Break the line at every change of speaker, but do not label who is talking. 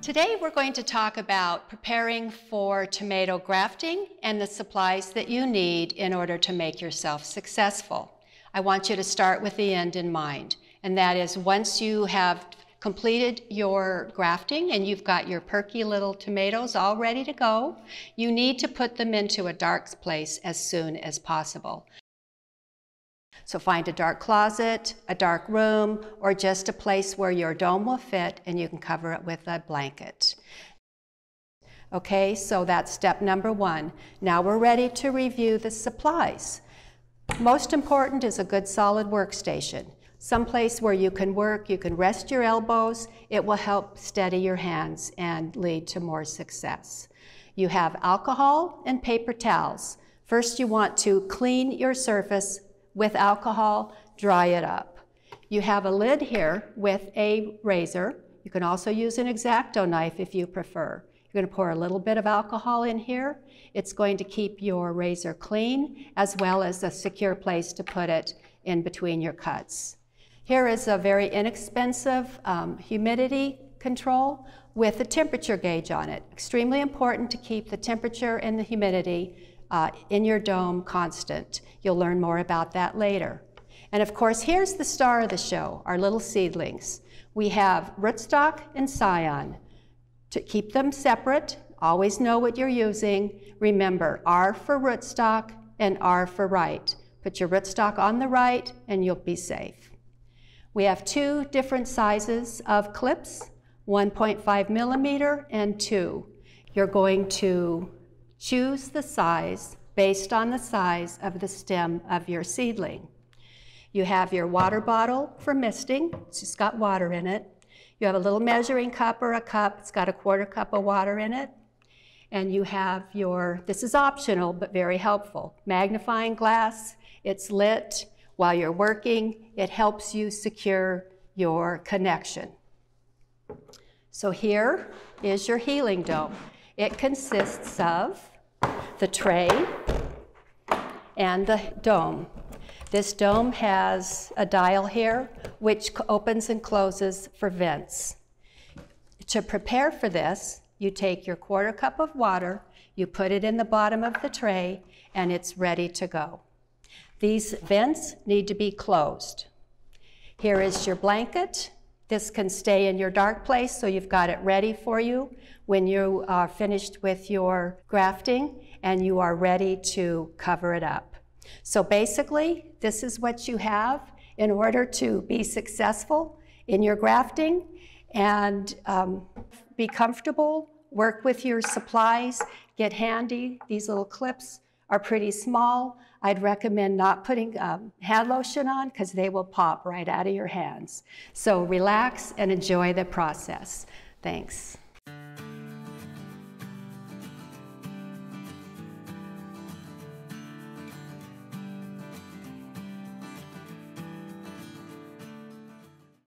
Today we're going to talk about preparing for tomato grafting and the supplies that you need in order to make yourself successful. I want you to start with the end in mind, and that is once you have completed your grafting and you've got your perky little tomatoes all ready to go, you need to put them into a dark place as soon as possible. So find a dark closet, a dark room, or just a place where your dome will fit and you can cover it with a blanket. Okay, so that's step number one. Now we're ready to review the supplies. Most important is a good solid workstation. Someplace where you can work, you can rest your elbows. It will help steady your hands and lead to more success. You have alcohol and paper towels. First, you want to clean your surface with alcohol, dry it up. You have a lid here with a razor. You can also use an X-Acto knife if you prefer. You're going to pour a little bit of alcohol in here. It's going to keep your razor clean as well as a secure place to put it in between your cuts. Here is a very inexpensive um, humidity control with a temperature gauge on it. Extremely important to keep the temperature and the humidity uh, in your dome constant. You'll learn more about that later. And of course, here's the star of the show, our little seedlings. We have rootstock and scion. To keep them separate, always know what you're using. Remember, R for rootstock and R for right. Put your rootstock on the right and you'll be safe. We have two different sizes of clips, 1.5 millimeter and two. You're going to Choose the size based on the size of the stem of your seedling. You have your water bottle for misting. It's just got water in it. You have a little measuring cup or a cup. It's got a quarter cup of water in it. And you have your, this is optional but very helpful, magnifying glass. It's lit while you're working. It helps you secure your connection. So here is your healing dome. It consists of the tray and the dome. This dome has a dial here which opens and closes for vents. To prepare for this, you take your quarter cup of water, you put it in the bottom of the tray, and it's ready to go. These vents need to be closed. Here is your blanket. This can stay in your dark place, so you've got it ready for you when you are finished with your grafting and you are ready to cover it up. So basically, this is what you have in order to be successful in your grafting and um, be comfortable, work with your supplies, get handy. These little clips are pretty small. I'd recommend not putting um, hand lotion on because they will pop right out of your hands. So relax and enjoy the process. Thanks.